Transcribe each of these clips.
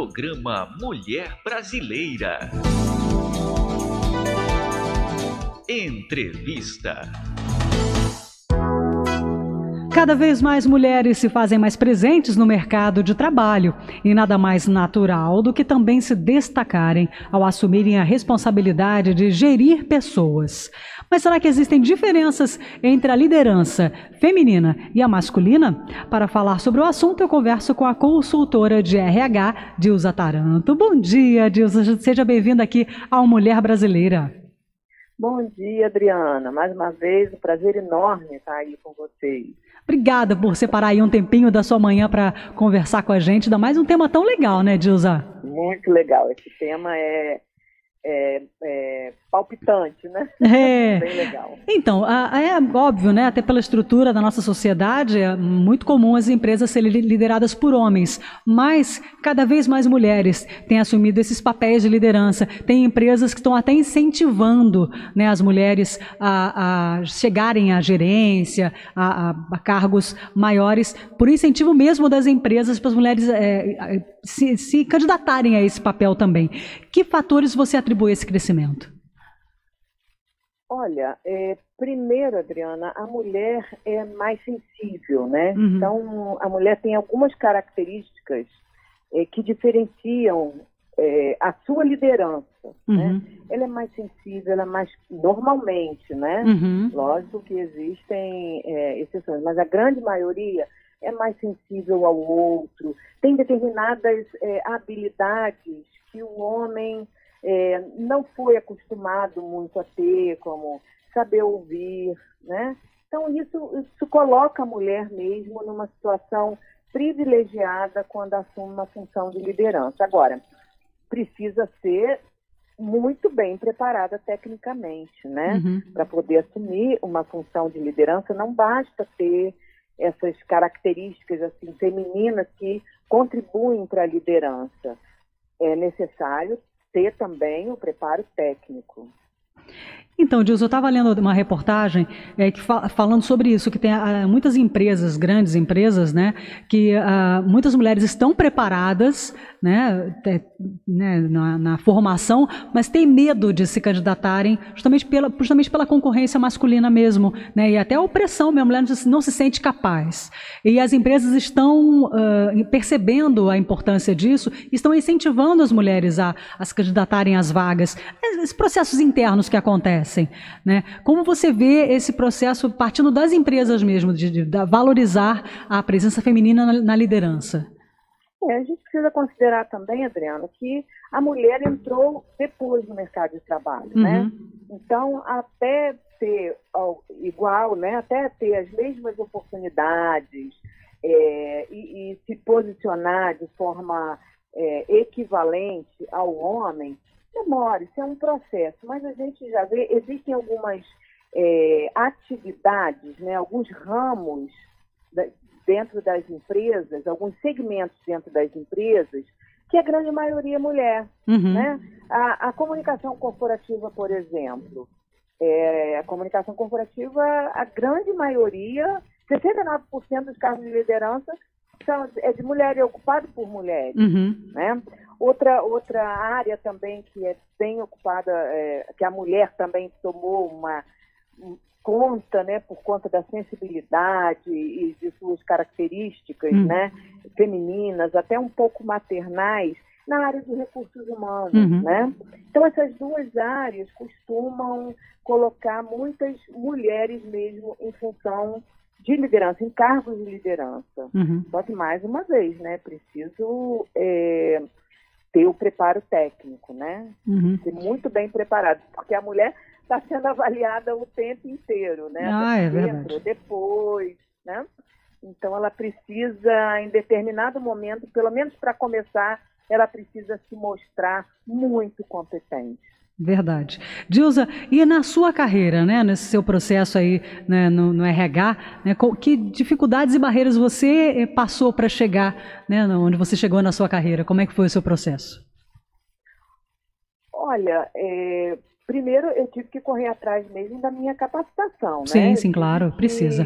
Programa Mulher Brasileira. Entrevista. Cada vez mais mulheres se fazem mais presentes no mercado de trabalho e nada mais natural do que também se destacarem ao assumirem a responsabilidade de gerir pessoas. Mas será que existem diferenças entre a liderança feminina e a masculina? Para falar sobre o assunto, eu converso com a consultora de RH, Dilza Taranto. Bom dia, Dilza. Seja bem-vinda aqui ao Mulher Brasileira. Bom dia, Adriana. Mais uma vez, um prazer enorme estar aí com vocês. Obrigada por separar aí um tempinho da sua manhã para conversar com a gente. Ainda mais um tema tão legal, né, Dilza? Muito legal. Esse tema é é, é, palpitante, né? É. Bem legal. Então, é óbvio, né? Até pela estrutura da nossa sociedade, é muito comum as empresas serem lideradas por homens, mas cada vez mais mulheres têm assumido esses papéis de liderança. Tem empresas que estão até incentivando né, as mulheres a, a chegarem à gerência, a, a, cargos maiores, por incentivo mesmo das empresas para as mulheres é, se, se candidatarem a esse papel também. Que fatores você atribui a esse crescimento? Olha, é, primeiro, Adriana, a mulher é mais sensível, né? Uhum. Então, a mulher tem algumas características é, que diferenciam é, a sua liderança. Né? Uhum. Né? Ela é mais sensível, ela é mais normalmente, né? Uhum. Lógico que existem é, exceções, mas a grande maioria é mais sensível ao outro, tem determinadas é, habilidades que o homem é, não foi acostumado muito a ter, como saber ouvir, né? Então isso, isso coloca a mulher mesmo numa situação privilegiada quando assume uma função de liderança. Agora, precisa ser muito bem preparada tecnicamente, né? Uhum. Para poder assumir uma função de liderança, não basta ter essas características assim femininas que contribuem para a liderança. É necessário ter também o preparo técnico. Então, Dilson, eu estava lendo uma reportagem é, que falando sobre isso, que tem uh, muitas empresas, grandes empresas, né, que uh, muitas mulheres estão preparadas né, né, na, na, formação, mas têm medo de se candidatarem justamente pela, justamente pela concorrência masculina mesmo, né, e até a opressão, minha mulher não se, não se sente capaz. E as empresas estão uh, percebendo a importância disso, estão incentivando as mulheres a, a se candidatarem às vagas. Esses processos internos que acontecem. Né? Como você vê esse processo partindo das empresas mesmo, de, de, de valorizar a presença feminina na, na liderança? É, a gente precisa considerar também, Adriana, que a mulher entrou depois no mercado de trabalho, né? uhum. né? Então, até ter igual, né? Até ter as mesmas oportunidades é, e, e, se posicionar de forma é, equivalente ao homem, demora, isso é um processo, mas a gente já vê, existem algumas é, atividades, né, alguns ramos da, dentro das empresas, alguns segmentos dentro das empresas, que a grande maioria é mulher. Uhum. Né? A, a, comunicação corporativa, por exemplo, é, a comunicação corporativa, a grande maioria, 69% dos cargos de liderança são, é de mulher, é ocupado por mulheres. Uhum. Né? Outra, outra área também que é bem ocupada, é, que a mulher também tomou uma conta, né, por conta da sensibilidade e de suas características, uhum. né, femininas, até um pouco maternais, na área dos recursos humanos, uhum. né? Então essas duas áreas costumam colocar muitas mulheres mesmo em função de liderança, em cargos de liderança. Uhum. Só que, mais uma vez, né, preciso é, ter o preparo técnico, né? Uhum. Ser muito bem preparado, porque a mulher está sendo avaliada o tempo inteiro, né? Ah, é verdade. Depois, né? Então, ela precisa, em determinado momento, pelo menos para começar, ela precisa se mostrar muito competente. Verdade. Dilza, e na sua carreira, né, nesse seu processo aí né, no, no, RH, né, que dificuldades e barreiras você eh, passou para chegar né, onde você chegou na sua carreira? Como é que foi o seu processo? Olha, é, primeiro eu tive que correr atrás mesmo da minha capacitação, sim, né? Sim, sim, claro, precisa.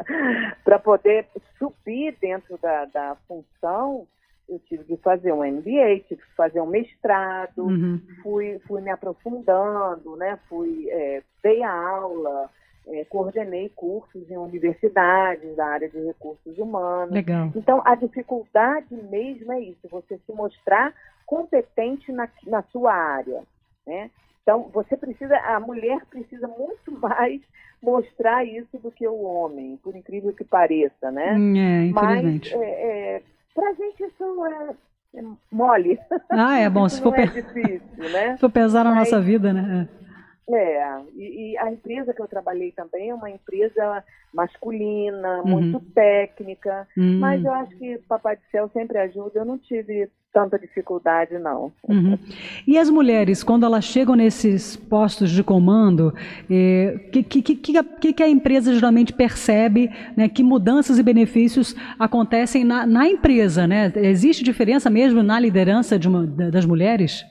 para poder subir dentro da, da função, eu tive que fazer um MBA, tive que fazer um mestrado, uhum. fui, fui me aprofundando, né? Fui, é, dei aula, é, coordenei cursos em universidades da área de recursos humanos. Legal. Então, a dificuldade mesmo é isso, você se mostrar competente na, na sua área, né? Então, você precisa, a mulher precisa muito mais mostrar isso do que o homem, por incrível que pareça, né? Hum, é. Mas, é, é, pra gente isso é, é mole. Ah, é bom, se for, é difícil, né? se for pesar na Mas, nossa vida, né? É. É, e, e, a empresa que eu trabalhei também é uma empresa masculina, uhum. muito técnica, uhum. mas eu acho que Papai do Céu sempre ajuda, eu não tive tanta dificuldade, não. Uhum. E as mulheres, quando elas chegam nesses postos de comando, o eh, que, que, que, que, a empresa geralmente percebe, né, que mudanças e benefícios acontecem na, na empresa, né? Existe diferença mesmo na liderança uma, das mulheres?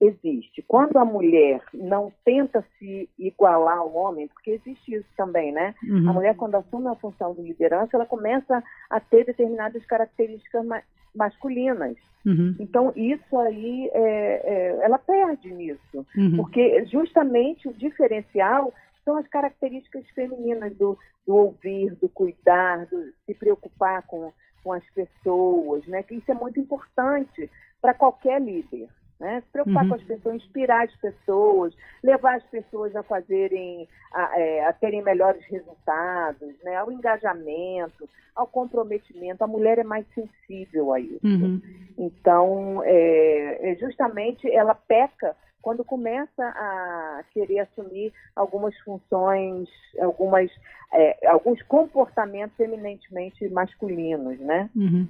Existe. Quando a mulher não tenta se igualar ao homem, porque existe isso também, né? Uhum. A mulher, quando assume a função de liderança, ela começa a ter determinadas características ma masculinas. Uhum. Então, isso aí, é, é, ela perde nisso. Uhum. Porque justamente o diferencial são as características femininas do, do ouvir, do cuidar, do se preocupar com, com as pessoas, né? Que isso é muito importante para qualquer líder. Né? Se preocupar uhum. com as pessoas, inspirar as pessoas, levar as pessoas a fazerem, a, é, a terem melhores resultados, né? ao engajamento, ao comprometimento. A mulher é mais sensível a isso. Uhum. Então, é, é justamente ela peca quando começa a querer assumir algumas funções, algumas, é, alguns comportamentos eminentemente masculinos, né? Uhum.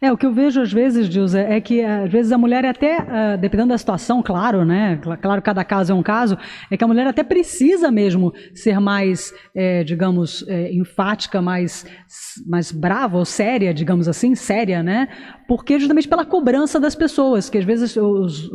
É, o que eu vejo às vezes, Dilza, é que às vezes a mulher até, uh, dependendo da situação, claro, né? Claro, cada caso é um caso, é que a mulher até precisa mesmo ser mais, é, digamos, é, enfática, mais, mais brava ou séria, digamos assim, séria, né? Porque justamente pela cobrança das pessoas, que às vezes, os,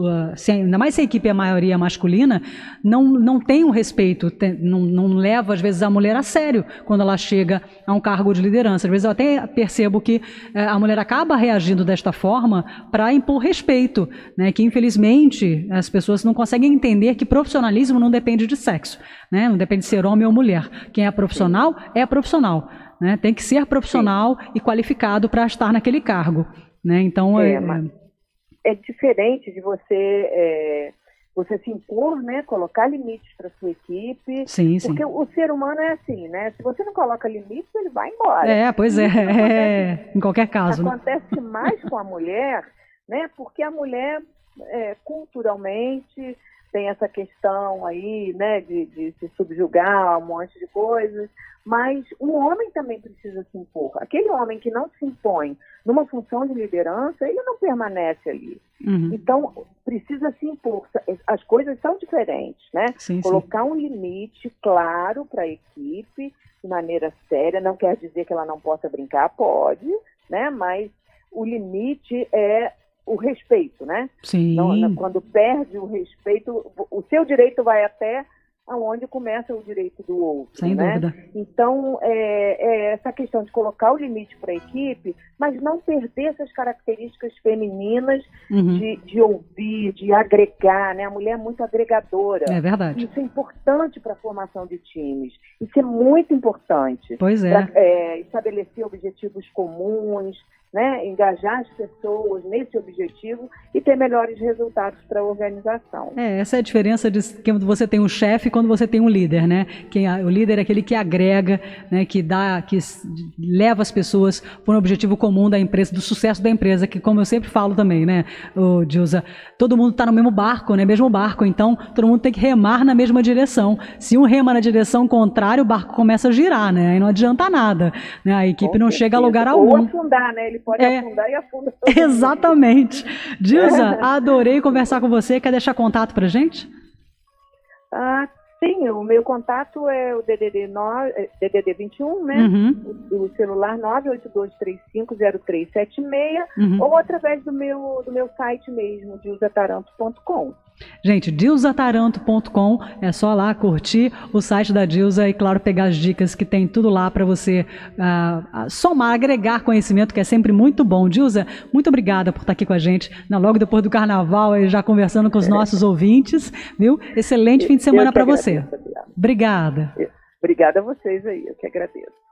ainda mais se a equipe é a maioria masculina, não, não tem um respeito, tem, não, não leva às vezes a mulher a sério quando ela chega a um cargo de liderança. Às vezes eu até percebo que uh, a mulher acaba reagindo desta forma para impor respeito, né? que infelizmente as pessoas não conseguem entender que profissionalismo não depende de sexo, né? não depende de ser homem ou mulher. Quem é profissional é profissional. Né? Tem que ser profissional Sim. e qualificado para estar naquele cargo. Né? Então é, é, é diferente de você é, você se impor, né, colocar limites para sua equipe. Sim, porque sim. o ser humano é assim, né? Se você não coloca limites, ele vai embora. É, pois é, em qualquer caso. Né? Acontece né? mais com a mulher, né? Porque a mulher, é, culturalmente, tem essa questão aí, né, de, de se subjugar um monte de coisas. Mas um homem também precisa se impor. Aquele homem que não se impõe numa função de liderança, ele não permanece ali. Uhum. Então, precisa se impor. As coisas são diferentes, né? Sim, Colocar sim. um limite claro para a equipe, de maneira séria, não quer dizer que ela não possa brincar, pode, né? Mas o limite é o respeito, né? Sim. Então, quando perde o respeito, o seu direito vai até aonde começa o direito do outro. Sem né? dúvida. Então, é, é essa questão de colocar o limite para a equipe, mas não perder essas características femininas uhum. de, de, ouvir, de agregar. Né? A mulher é muito agregadora. É verdade. Isso é importante para a formação de times. Isso é muito importante. Pois é. Pra, é estabelecer objetivos comuns, né, engajar as pessoas nesse objetivo e ter melhores resultados para a organização. É, essa é a diferença de quando você tem um chefe e quando você tem um líder, né? Quem, o líder é aquele que agrega, né, que dá, que leva as pessoas para um objetivo comum da empresa, do sucesso da empresa, que como eu sempre falo também, né, o Dilza, todo mundo está no mesmo barco, né, mesmo barco, então todo mundo tem que remar na mesma direção. Se um rema na direção contrária, o barco começa a girar, né? Aí não adianta nada, né? A equipe Com não certeza. chega a lugar algum. Ou afundar, né? Ele ele pode é, afundar e afunda. Exatamente. Dilza, adorei conversar com você. Quer deixar contato para gente? Ah, sim, o meu contato é o DDD, 9, DDD 21, né? Uhum. O, o, celular 982350376 uhum. ou através do meu, do meu site mesmo, dilzataranto.com. Gente, dilsataranto.com, é só lá curtir o site da Dilsa e, claro, pegar as dicas que tem tudo lá para você uh, somar, agregar conhecimento, que é sempre muito bom. Dilsa, muito obrigada por estar aqui com a gente, né, logo depois do carnaval, já conversando com os nossos ouvintes, viu? Excelente fim de semana para você. Obrigada. Obrigada a vocês aí, eu que agradeço.